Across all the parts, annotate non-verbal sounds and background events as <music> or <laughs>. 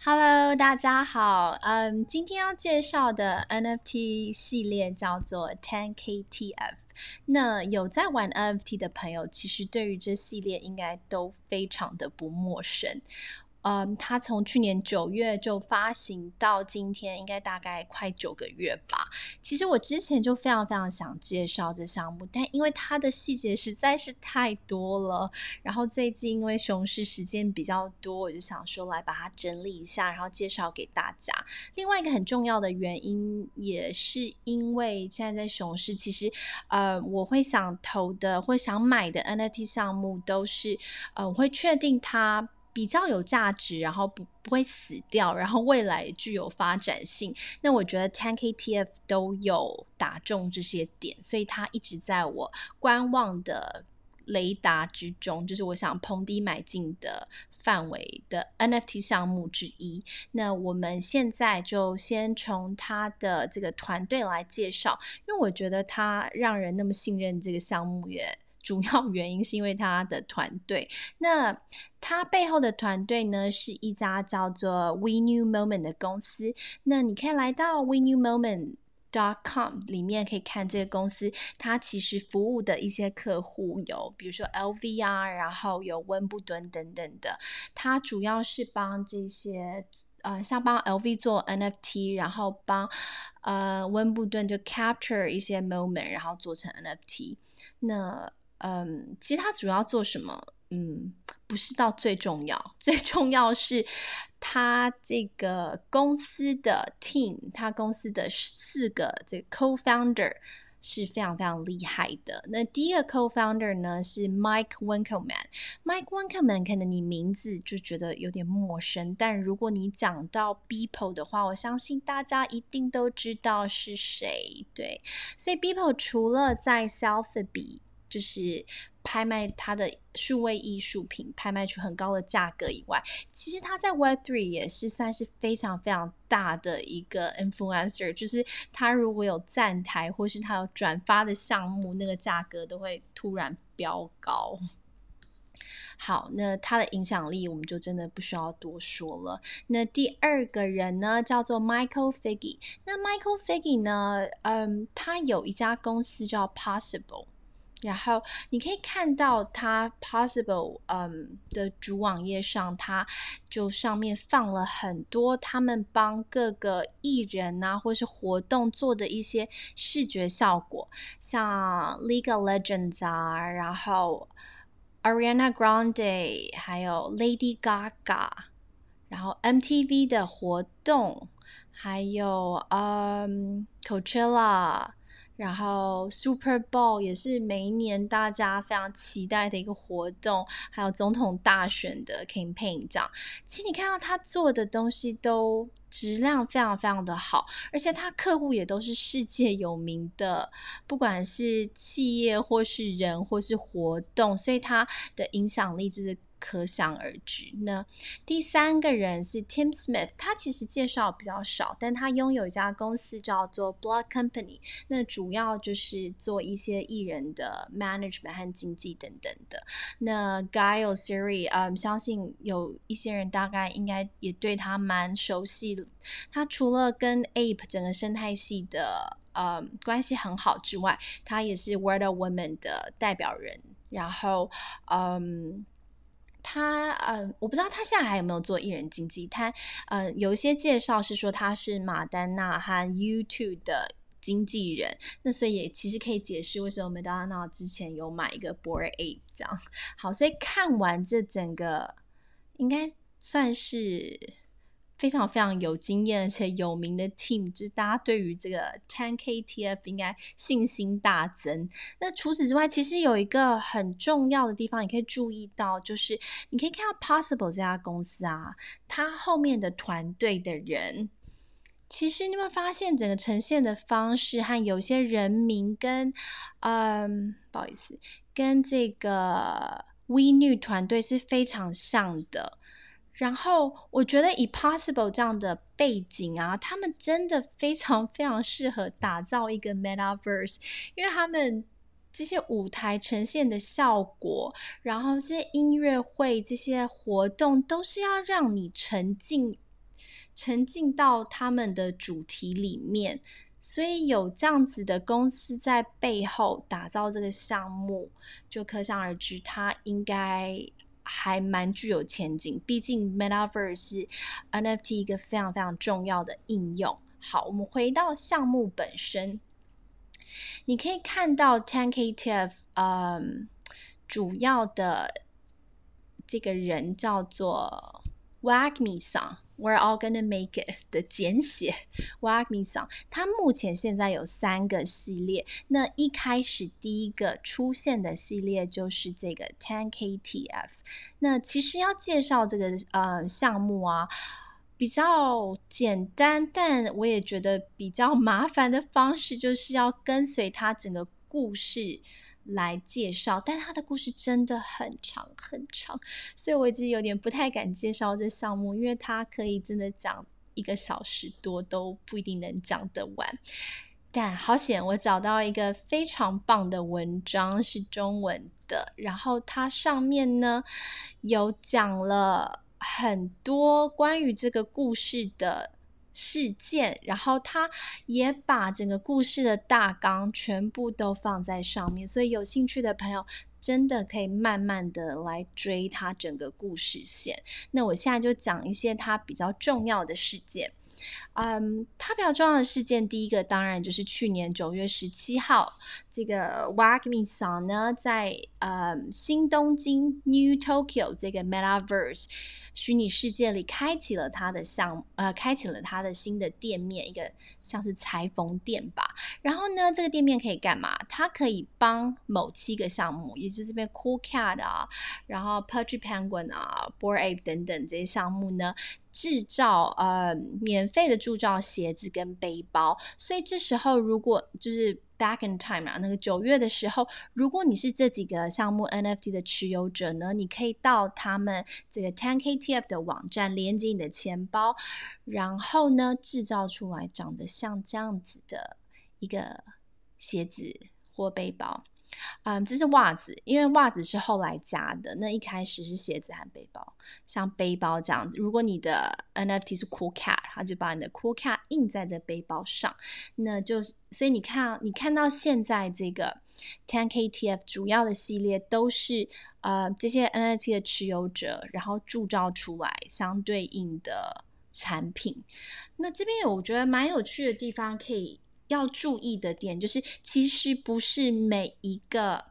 Hello，大家好。嗯，今天要介绍的 NFT 系列叫做 Ten KTF。那有在玩 NFT 的朋友，其实对于这系列应该都非常的不陌生。嗯，它从去年九月就发行到今天，应该大概快九个月吧。其实我之前就非常非常想介绍这项目，但因为它的细节实在是太多了，然后最近因为熊市时间比较多，我就想说来把它整理一下，然后介绍给大家。另外一个很重要的原因，也是因为现在在熊市，其实呃，我会想投的或想买的 NFT 项目都是呃，我会确定它。比较有价值，然后不不会死掉，然后未来具有发展性。那我觉得 Ten KTF 都有打中这些点，所以它一直在我观望的雷达之中，就是我想碰低买进的范围的 NFT 项目之一。那我们现在就先从他的这个团队来介绍，因为我觉得他让人那么信任这个项目也。主要原因是因为他的团队，那他背后的团队呢，是一家叫做 We New Moment 的公司。那你可以来到 We New Moment dot com 里面，可以看这个公司，它其实服务的一些客户有，比如说 LV 啊，然后有温布顿等等的。它主要是帮这些，呃，像帮 LV 做 NFT，然后帮呃温布顿就 capture 一些 moment，然后做成 NFT。那嗯，其他主要做什么？嗯，不是到最重要，<laughs> 最重要是他这个公司的 team，他公司的四个这个 co-founder 是非常非常厉害的。那第一个 co-founder 呢是 Mike Winkelman。Mike Winkelman 可能你名字就觉得有点陌生，但如果你讲到 Beeple 的话，我相信大家一定都知道是谁。对，所以 Beeple 除了在 Selfie 就是拍卖他的数位艺术品，拍卖出很高的价格以外，其实他在 Web Three 也是算是非常非常大的一个 influencer。就是他如果有站台，或是他有转发的项目，那个价格都会突然飙高。好，那他的影响力我们就真的不需要多说了。那第二个人呢，叫做 Michael Figgy。那 Michael Figgy 呢，嗯，他有一家公司叫 Possible。然后你可以看到它 Possible 嗯的主网页上，它就上面放了很多他们帮各个艺人啊或是活动做的一些视觉效果，像 League of Legends 啊，然后 Ariana Grande，还有 Lady Gaga，然后 MTV 的活动，还有嗯 Coachella。然后 Super Bowl 也是每一年大家非常期待的一个活动，还有总统大选的 campaign 这样。其实你看到他做的东西都质量非常非常的好，而且他客户也都是世界有名的，不管是企业或是人或是活动，所以他的影响力就是。可想而知。那第三个人是 Tim Smith，他其实介绍比较少，但他拥有一家公司叫做 Blood Company，那主要就是做一些艺人的 management 和经济等等的。那 Guy o s i r i 嗯，相信有一些人大概应该也对他蛮熟悉。他除了跟 Ape 整个生态系的呃关系很好之外，他也是 Word of Women 的代表人。然后，嗯。他嗯，我不知道他现在还有没有做艺人经纪。他嗯，有一些介绍是说他是马丹娜和 YouTube 的经纪人，那所以也其实可以解释为什么马丹娜之前有买一个 Bored Ape 这样。好，所以看完这整个，应该算是。非常非常有经验而且有名的 team，就是大家对于这个 Ten KTF 应该信心大增。那除此之外，其实有一个很重要的地方，你可以注意到，就是你可以看到 Possible 这家公司啊，它后面的团队的人，其实你有没有发现整个呈现的方式和有些人名跟嗯，不好意思，跟这个 We New 团队是非常像的。然后我觉得以 Possible 这样的背景啊，他们真的非常非常适合打造一个 Metaverse，因为他们这些舞台呈现的效果，然后这些音乐会、这些活动，都是要让你沉浸沉浸到他们的主题里面。所以有这样子的公司在背后打造这个项目，就可想而知，它应该还蛮具有前景。毕竟 Metaverse 是 NFT 一个非常非常重要的应用。好，我们回到项目本身，你可以看到 TenKTF，嗯，主要的这个人叫做 Wagme Song。We're all gonna make it 的简写，Wagme Song。它目前现在有三个系列。那一开始第一个出现的系列就是这个 10KTF。那其实要介绍这个呃项目啊，比较简单，但我也觉得比较麻烦的方式，就是要跟随它整个故事。来介绍，但他的故事真的很长很长，所以我一直有点不太敢介绍这项目，因为他可以真的讲一个小时多都不一定能讲得完。但好险，我找到一个非常棒的文章，是中文的，然后它上面呢有讲了很多关于这个故事的。事件，然后他也把整个故事的大纲全部都放在上面，所以有兴趣的朋友真的可以慢慢的来追他整个故事线。那我现在就讲一些他比较重要的事件。嗯，他比较重要的事件，第一个当然就是去年九月十七号，这个 Wagme Song 呢，在呃新东京 New Tokyo 这个 Metaverse。虚拟世界里开启了他的项，呃，开启了他的新的店面，一个像是裁缝店吧。然后呢，这个店面可以干嘛？它可以帮某七个项目，也就是这边 Cool Cat 啊，然后 Pudgy Penguin 啊，bore Ape 等等这些项目呢，制造呃免费的铸造鞋子跟背包。所以这时候如果就是。Back in time 啊，那个九月的时候，如果你是这几个项目 NFT 的持有者呢，你可以到他们这个 Ten KTF 的网站连接你的钱包，然后呢制造出来长得像这样子的一个鞋子或背包。嗯，这是袜子，因为袜子是后来加的。那一开始是鞋子和背包，像背包这样子。如果你的 NFT 是 Cool Cat，他就把你的 Cool Cat 印在这背包上。那就所以你看，你看到现在这个 Tenk TF 主要的系列都是呃这些 NFT 的持有者，然后铸造出来相对应的产品。那这边有我觉得蛮有趣的地方，可以。要注意的点就是，其实不是每一个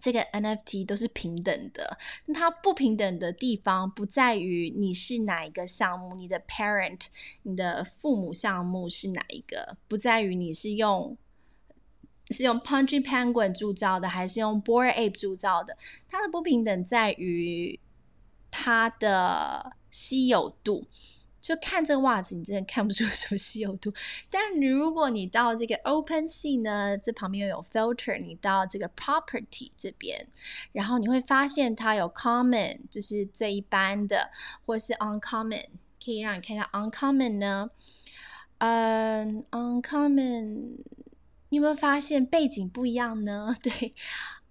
这个 NFT 都是平等的。它不平等的地方不在于你是哪一个项目，你的 parent，你的父母项目是哪一个，不在于你是用是用 Punchy Penguin 铸造的，还是用 Bored Ape 铸造的。它的不平等在于它的稀有度。就看这个袜子，你真的看不出 <laughs> 什么稀有度。但如果你到这个 Open Sea 呢，这旁边又有 Filter，你到这个 Property 这边，然后你会发现它有 Common，就是最一般的，或是 Uncommon，可以让你看一下 Uncommon 呢。嗯，Uncommon，你有没有发现背景不一样呢？<laughs> 对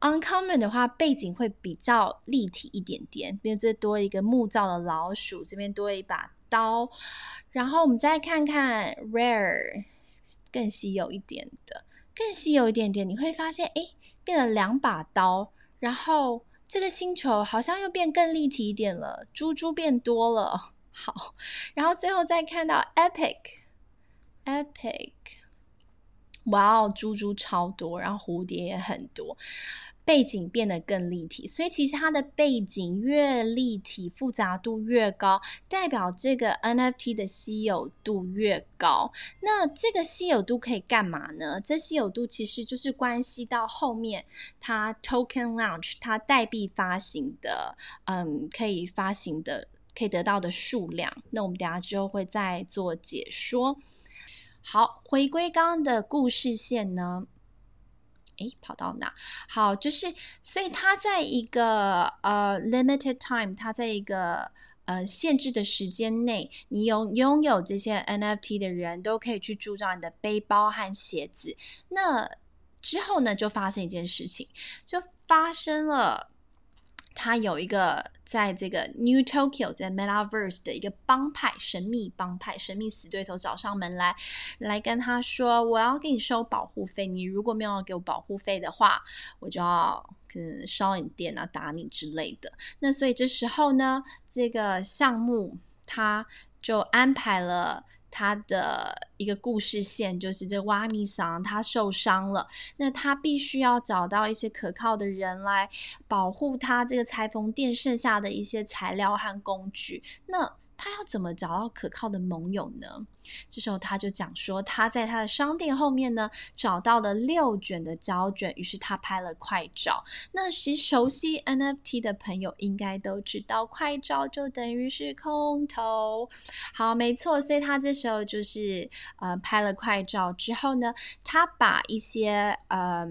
，Uncommon 的话，背景会比较立体一点点，因为这多一个木造的老鼠，这边多一把。刀，然后我们再看看 rare 更稀有一点的，更稀有一点点，你会发现，哎，变了两把刀，然后这个星球好像又变更立体一点了，珠珠变多了，<laughs> 好，然后最后再看到 epic，epic，哇哦，珠珠超多，然后蝴蝶也很多。背景变得更立体，所以其实它的背景越立体、复杂度越高，代表这个 NFT 的稀有度越高。那这个稀有度可以干嘛呢？这稀有度其实就是关系到后面它 Token Launch 它代币发行的，嗯，可以发行的、可以得到的数量。那我们等下之后会再做解说。好，回归刚刚的故事线呢？哎，跑到哪？好，就是所以他在一个呃 limited time，他在一个呃限制的时间内，你有拥有这些 NFT 的人都可以去铸造你的背包和鞋子。那之后呢，就发生一件事情，就发生了他有一个在这个 New Tokyo 在 Metaverse 的一个帮派，神秘帮派，神秘死对头找上门来，来跟他说：“我要给你收保护费，你如果没有给我保护费的话，我就要可能烧你店啊，打你之类的。”那所以这时候呢，这个项目他就安排了。他的一个故事线就是这挖米桑他受伤了，那他必须要找到一些可靠的人来保护他这个裁缝店剩下的一些材料和工具。那他要怎么找到可靠的盟友呢？这时候他就讲说，他在他的商店后面呢找到了六卷的胶卷，于是他拍了快照。那其熟悉 NFT 的朋友应该都知道，快照就等于是空投。好，没错，所以他这时候就是呃拍了快照之后呢，他把一些呃。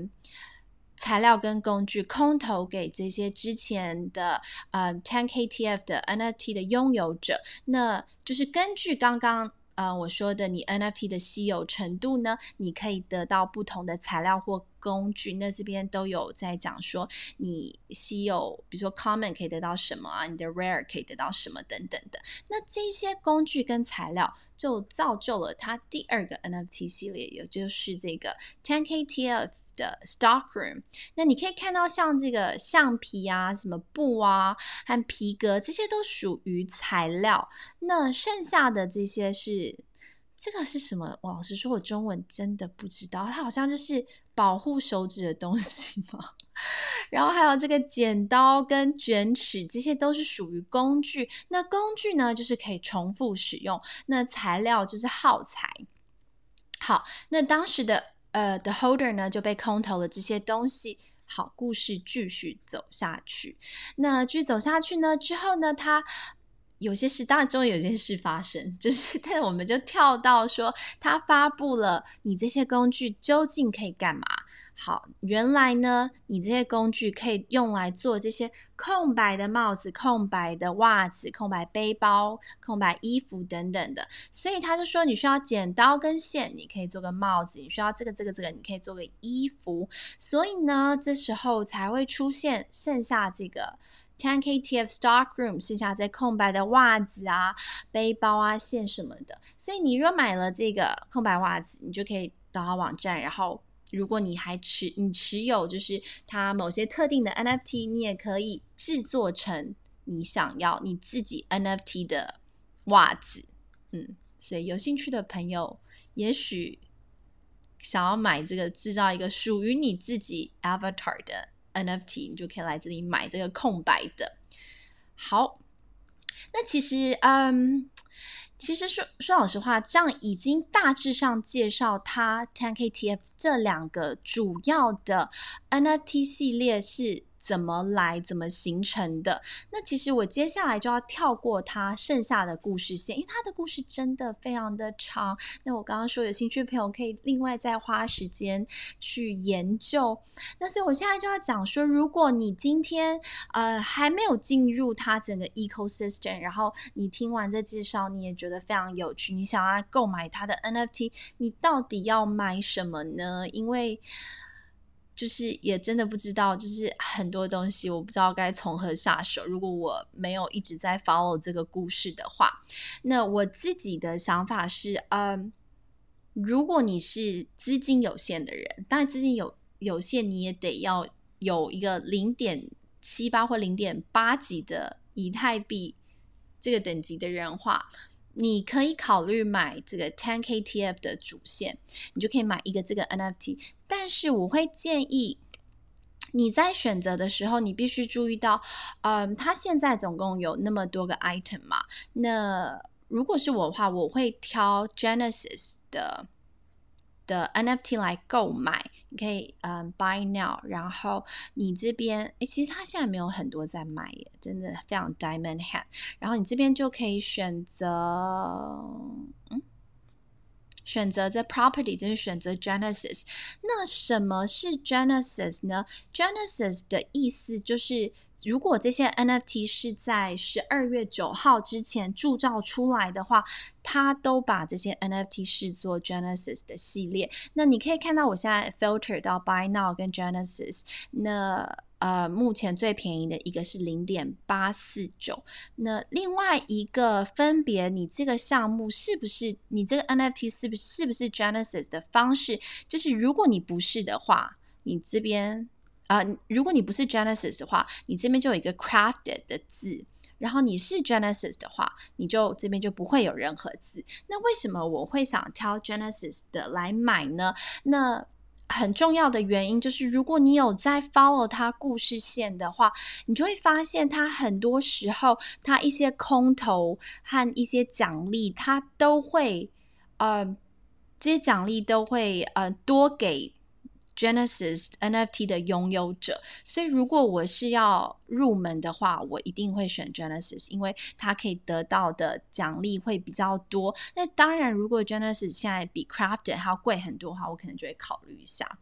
材料跟工具空投给这些之前的呃 Ten KTF 的 NFT 的拥有者，那就是根据刚刚呃我说的你 NFT 的稀有程度呢，你可以得到不同的材料或工具。那这边都有在讲说你稀有，比如说 Common 可以得到什么啊，你的 Rare 可以得到什么等等的。那这些工具跟材料就造就了它第二个 NFT 系列，也就是这个 Ten KTF。的 stockroom，那你可以看到像这个橡皮啊、什么布啊和皮革，这些都属于材料。那剩下的这些是这个是什么？老实说，我中文真的不知道。它好像就是保护手指的东西吗。<laughs> 然后还有这个剪刀跟卷尺，这些都是属于工具。那工具呢，就是可以重复使用。那材料就是耗材。好，那当时的。呃，the holder 呢就被空投了这些东西。好，故事继续走下去。那继续走下去呢？之后呢？他有些事，当然终于有件事发生，就是，<laughs> 但我们就跳到说，他发布了你这些工具究竟可以干嘛？好，原来呢，你这些工具可以用来做这些空白的帽子、空白的袜子、空白背包、空白衣服等等的。所以他就说，你需要剪刀跟线，你可以做个帽子；你需要这个、这个、这个，你可以做个衣服。所以呢，这时候才会出现剩下这个 Ten KTF Stock Room，剩下这空白的袜子啊、背包啊、线什么的。所以你若买了这个空白袜子，你就可以到他网站，然后。如果你还持你持有就是它某些特定的 NFT，你也可以制作成你想要你自己 NFT 的袜子，嗯，所以有兴趣的朋友，也许想要买这个制造一个属于你自己 Avatar 的 NFT，你就可以来这里买这个空白的。好，那其实嗯。其实说说老实话，这样已经大致上介绍它 Ten KTF 这两个主要的 NFT 系列是。怎么来，怎么形成的？那其实我接下来就要跳过它剩下的故事线，因为它的故事真的非常的长。那我刚刚说有兴趣的朋友可以另外再花时间去研究。那所以我现在就要讲说，如果你今天呃还没有进入它整个 ecosystem，然后你听完这介绍，你也觉得非常有趣，你想要购买它的 NFT，你到底要买什么呢？因为就是也真的不知道，就是很多东西我不知道该从何下手。如果我没有一直在 follow 这个故事的话，那我自己的想法是，嗯，如果你是资金有限的人，当然资金有有限，你也得要有一个零点七八或零点八级的以太币这个等级的人话。你可以考虑买这个 Ten KTF 的主线，你就可以买一个这个 NFT。但是我会建议你在选择的时候，你必须注意到，嗯，它现在总共有那么多个 item 嘛。那如果是我的话，我会挑 Genesis 的。的 NFT 来购买，你可以嗯 buy now，然后你这边诶，其实它现在没有很多在卖耶，真的非常 diamond hand。然后你这边就可以选择，嗯，选择这 property，就是选择 Genesis。那什么是 Genesis 呢？Genesis 的意思就是。如果这些 NFT 是在十二月九号之前铸造出来的话，它都把这些 NFT 视作 Genesis 的系列。那你可以看到，我现在 filter 到 Buy Now 跟 Genesis。那呃，目前最便宜的一个是零点八四九。那另外一个分别，你这个项目是不是你这个 NFT 是不是是不是 Genesis 的方式？就是如果你不是的话，你这边啊，如果你不是 Genesis 的话，你这边就有一个 Crafted 的字。然后你是 Genesis 的话，你就这边就不会有任何字。那为什么我会想挑 Genesis 的来买呢？那很重要的原因就是，如果你有在 follow 它故事线的话，你就会发现它很多时候，它一些空投和一些奖励，它都会呃，这些奖励都会呃多给。Genesis NFT 的拥有者，所以如果我是要入门的话，我一定会选 Genesis，因为它可以得到的奖励会比较多。那当然，如果 Genesis 现在比 Crafted 还要贵很多的话，我可能就会考虑一下。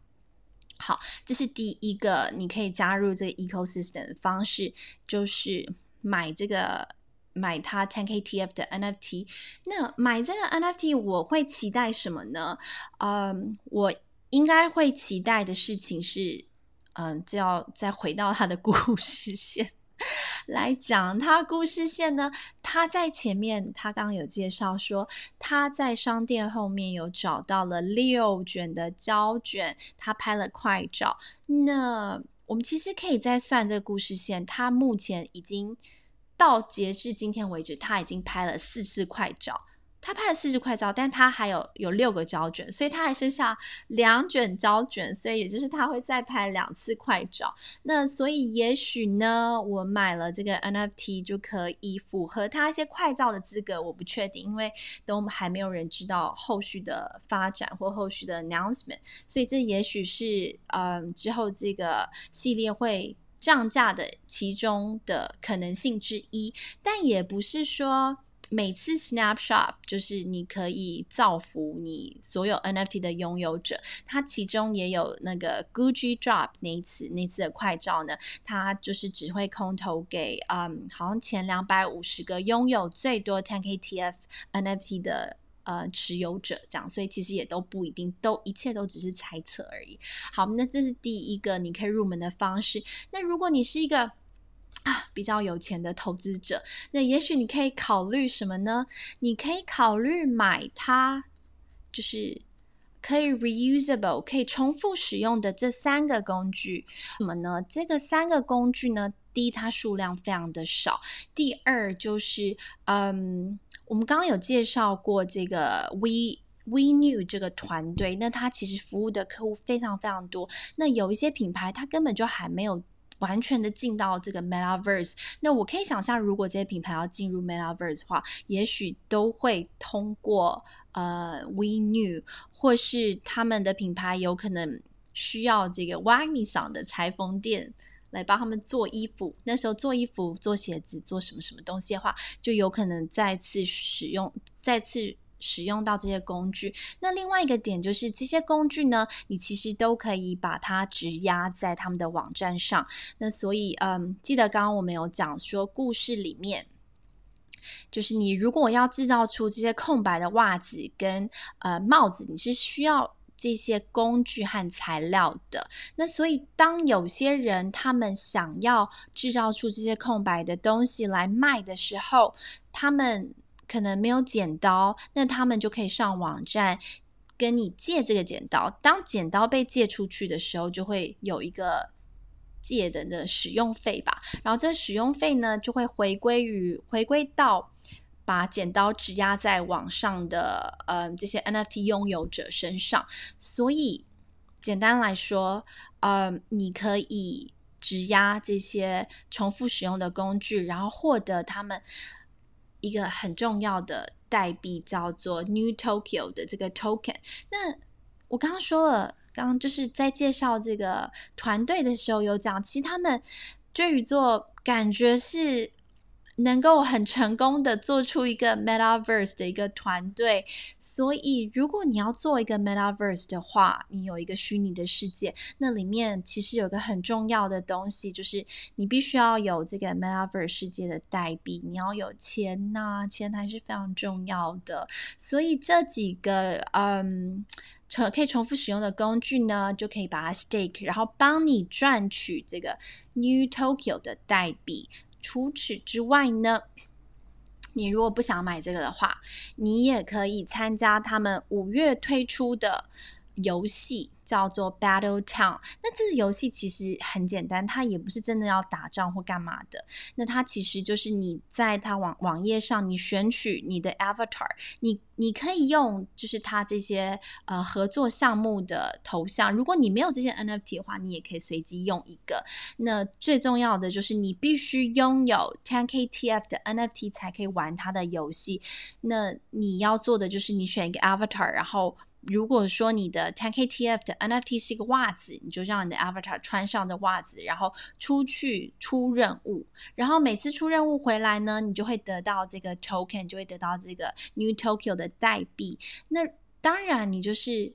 好，这是第一个你可以加入这个 ecosystem 的方式，就是买这个买它 10KTF 的 NFT。那买这个 NFT 我会期待什么呢？嗯，我。应该会期待的事情是，嗯，就要再回到他的故事线来讲。他故事线呢，他在前面，他刚刚有介绍说，他在商店后面有找到了六卷的胶卷，他拍了快照。那我们其实可以再算这个故事线，他目前已经到截至今天为止，他已经拍了四次快照。他拍了四十块照，但他还有有六个胶卷，所以他还剩下两卷胶卷，所以也就是他会再拍两次快照。那所以也许呢，我买了这个 NFT 就可以符合他一些快照的资格，我不确定，因为都还没有人知道后续的发展或后续的 announcement，所以这也许是嗯之后这个系列会降价的其中的可能性之一，但也不是说。每次 snapshot 就是你可以造福你所有 NFT 的拥有者，它其中也有那个 Gucci drop 那一次那次的快照呢，它就是只会空投给嗯，好像前两百五十个拥有最多 10KTF NFT 的呃持有者这样，所以其实也都不一定，都一切都只是猜测而已。好，那这是第一个你可以入门的方式。那如果你是一个，比较有钱的投资者，那也许你可以考虑什么呢？你可以考虑买它，就是可以 reusable 可以重复使用的这三个工具。什么呢？这个三个工具呢，第一，它数量非常的少；第二，就是嗯，我们刚刚有介绍过这个 We We New 这个团队，那它其实服务的客户非常非常多。那有一些品牌，它根本就还没有。完全的进到这个 Metaverse，那我可以想象，如果这些品牌要进入 Metaverse 的话，也许都会通过呃 We New，或是他们的品牌有可能需要这个 Wagner 的裁缝店来帮他们做衣服。那时候做衣服、做鞋子、做什么什么东西的话，就有可能再次使用，再次。使用到这些工具，那另外一个点就是这些工具呢，你其实都可以把它直压在他们的网站上。那所以，嗯，记得刚刚我们有讲说，故事里面就是你如果要制造出这些空白的袜子跟呃帽子，你是需要这些工具和材料的。那所以，当有些人他们想要制造出这些空白的东西来卖的时候，他们。可能没有剪刀，那他们就可以上网站跟你借这个剪刀。当剪刀被借出去的时候，就会有一个借的的使用费吧。然后这使用费呢，就会回归于回归到把剪刀质押在网上的呃这些 NFT 拥有者身上。所以简单来说，呃，你可以质押这些重复使用的工具，然后获得他们。一个很重要的代币叫做 New Tokyo 的这个 token。那我刚刚说了，刚刚就是在介绍这个团队的时候有讲，其实他们追宇做感觉是能够很成功的做出一个 Metaverse 的一个团队，所以如果你要做一个 Metaverse 的话，你有一个虚拟的世界，那里面其实有个很重要的东西，就是你必须要有这个 Metaverse 世界的代币，你要有钱呐，钱还是非常重要的。所以这几个嗯，重可以重复使用的工具呢，就可以把它 stake，然后帮你赚取这个 New Tokyo 的代币。除此之外呢，你如果不想买这个的话，你也可以参加他们五月推出的游戏。叫做 Battle Town，那这个游戏其实很简单，它也不是真的要打仗或干嘛的。那它其实就是你在它网网页上，你选取你的 Avatar，你你可以用就是它这些呃合作项目的头像。如果你没有这些 NFT 的话，你也可以随机用一个。那最重要的就是你必须拥有 10KTF 的 NFT 才可以玩它的游戏。那你要做的就是你选一个 Avatar，然后。如果说你的 10KTF 的 NFT 是一个袜子，你就让你的 Avatar 穿上的袜子，然后出去出任务，然后每次出任务回来呢，你就会得到这个 Token，就会得到这个 New Tokyo 的代币。那当然，你就是。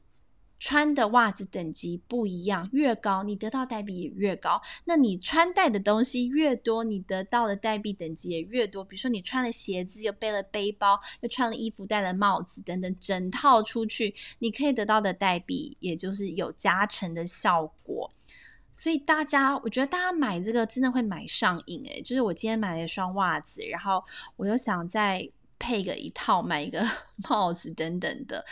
穿的袜子等级不一样，越高你得到代币也越高。那你穿戴的东西越多，你得到的代币等级也越多。比如说你穿了鞋子，又背了背包，又穿了衣服，戴了帽子等等，整套出去，你可以得到的代币也就是有加成的效果。所以大家，我觉得大家买这个真的会买上瘾诶，就是我今天买了一双袜子，然后我又想在。配个一套，买一个 <laughs> 帽子等等的，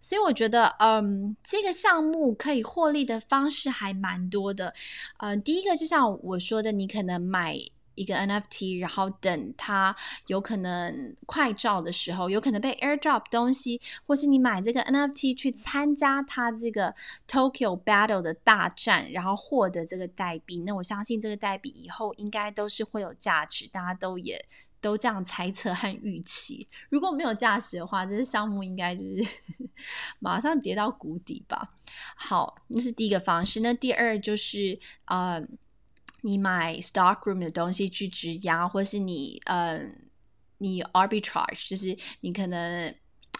所以我觉得，嗯，这个项目可以获利的方式还蛮多的。嗯，第一个就像我说的，你可能买一个 NFT，然后等它有可能快照的时候，有可能被 AirDrop 东西，或是你买这个 NFT 去参加它这个 Tokyo Battle 的大战，然后获得这个代币。那我相信这个代币以后应该都是会有价值，大家都也。都这样猜测和预期，如果没有价值的话，这个项目应该就是 <laughs> 马上跌到谷底吧。好，那是第一个方式。那第二就是呃，你买 stock room 的东西去质押，或是你呃，你 arbitrage，就是你可能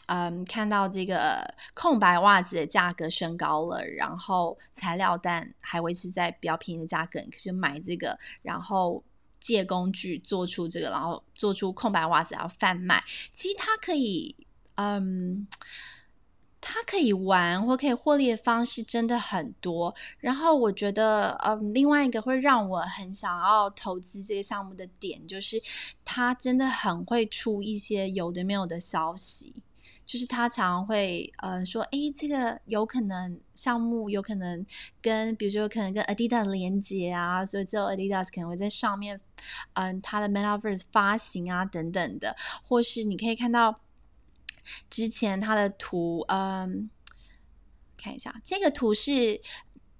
嗯看到这个空白袜子的价格升高了，然后材料单还维持在比较便宜的价格，可是买这个，然后。借工具做出这个，然后做出空白袜子，然后贩卖。其实它可以，嗯，它可以玩或可以获利的方式真的很多。然后我觉得，嗯，另外一个会让我很想要投资这个项目的点，就是它真的很会出一些有的没有的消息。就是他常会呃说，哎，这个有可能项目有可能跟，比如说可能跟 Adidas 连接啊，所以之后 Adidas 可能会在上面，嗯，它的 Metaverse 发行啊等等的，或是你可以看到之前它的图，嗯，看一下这个图是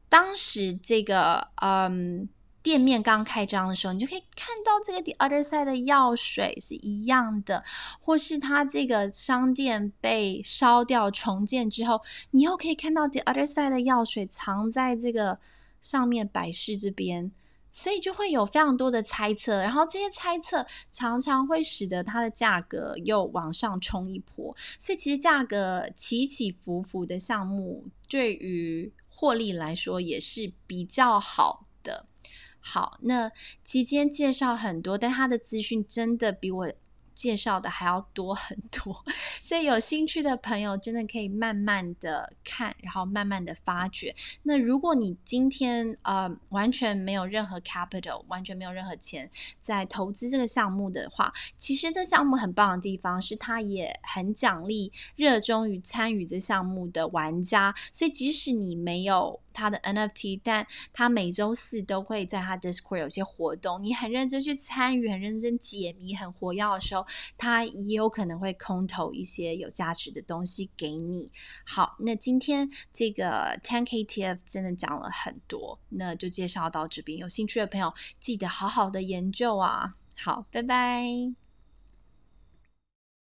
当时这个嗯。店面刚开张的时候，你就可以看到这个 The Other Side 的药水是一样的，或是它这个商店被烧掉重建之后，你又可以看到 The Other Side 的药水藏在这个上面摆饰这边，所以就会有非常多的猜测，然后这些猜测常常会使得它的价格又往上冲一波，所以其实价格起起伏伏的项目对于获利来说也是比较好的。好，那期间介绍很多，但他的资讯真的比我。介绍的还要多很多，<laughs> 所以有兴趣的朋友真的可以慢慢的看，然后慢慢的发掘。那如果你今天呃完全没有任何 capital，完全没有任何钱在投资这个项目的话，其实这项目很棒的地方是它也很奖励热衷于参与这项目的玩家。所以即使你没有他的 NFT，但他每周四都会在他 Discord 有些活动，你很认真去参与，很认真解谜，很活跃的时候。他也有可能会空投一些有价值的东西给你。好，那今天这个 Ten KTF 真的讲了很多，那就介绍到这边。有兴趣的朋友记得好好的研究啊。好，拜拜。